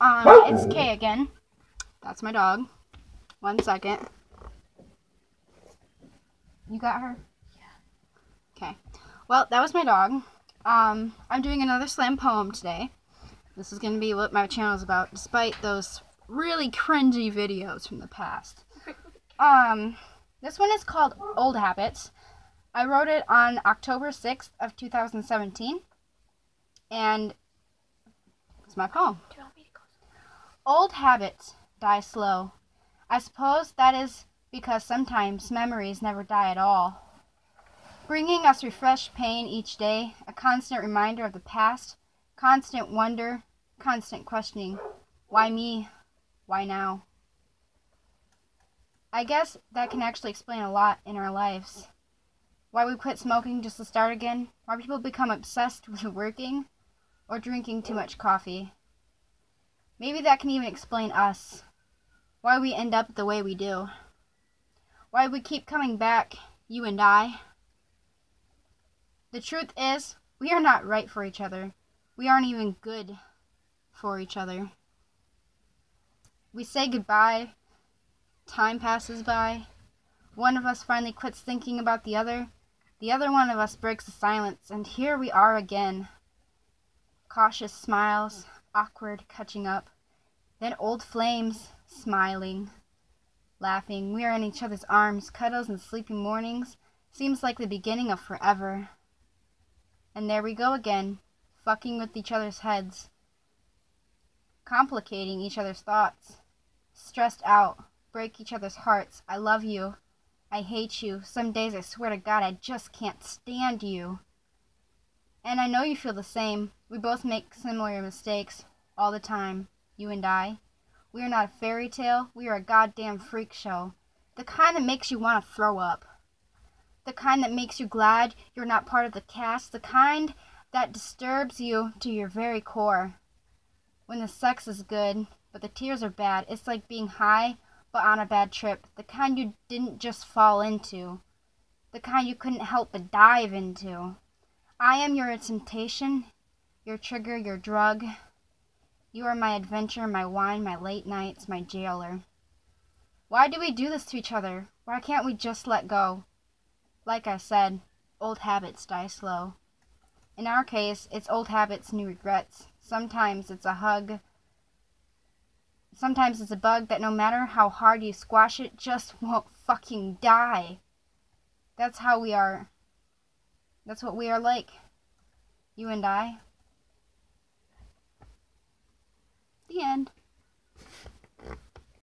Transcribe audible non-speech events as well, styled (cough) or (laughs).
Um, it's Kay again. That's my dog. One second. You got her? Yeah. Okay. Well, that was my dog. Um, I'm doing another slam poem today. This is going to be what my channel is about, despite those really cringy videos from the past. (laughs) Um, this one is called Old Habits. I wrote it on October 6th of 2017. And it's my poem. Old habits die slow. I suppose that is because sometimes memories never die at all. Bringing us refreshed pain each day, a constant reminder of the past, constant wonder, constant questioning. Why me? Why now? I guess that can actually explain a lot in our lives. Why we quit smoking just to start again, why people become obsessed (laughs) with working or drinking too much coffee. Maybe that can even explain us. Why we end up the way we do. Why we keep coming back, you and I. The truth is, we are not right for each other. We aren't even good for each other. We say goodbye. Time passes by. One of us finally quits thinking about the other. The other one of us breaks the silence, and here we are again. Cautious smiles, awkward catching up. Then old flames, smiling, laughing. We are in each other's arms, cuddles and sleepy mornings. Seems like the beginning of forever. And there we go again, fucking with each other's heads, complicating each other's thoughts, stressed out, break each other's hearts. I love you. I hate you. Some days I swear to God I just can't stand you. And I know you feel the same. We both make similar mistakes all the time, you and I. We are not a fairy tale. We are a goddamn freak show. The kind that makes you want to throw up. The kind that makes you glad you're not part of the cast. The kind that disturbs you to your very core. When the sex is good, but the tears are bad, it's like being high but on a bad trip. The kind you didn't just fall into. The kind you couldn't help but dive into. I am your temptation, your trigger, your drug. You are my adventure, my wine, my late nights, my jailer. Why do we do this to each other? Why can't we just let go? Like I said, old habits die slow. In our case, it's old habits, new regrets. Sometimes it's a hug. Sometimes it's a bug that no matter how hard you squash it, just (laughs) won't fucking die. That's how we are. That's what we are like. You and I. The end.